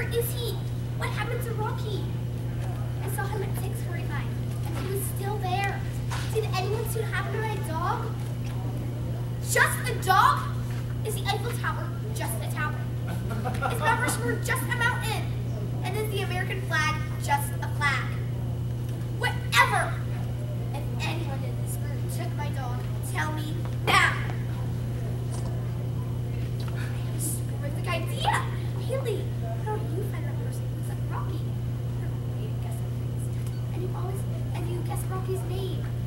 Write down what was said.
is he? What happened to Rocky? I saw him at 6.45, and he was still there. Did anyone see what happened to my dog? Just a dog? Is the Eiffel Tower just a tower? Is Mount Rushmore just a mountain? And is the American flag just a flag? Whatever! If anyone in this room took my dog, tell me now! I have a terrific idea! Haley, That's Rocky's name.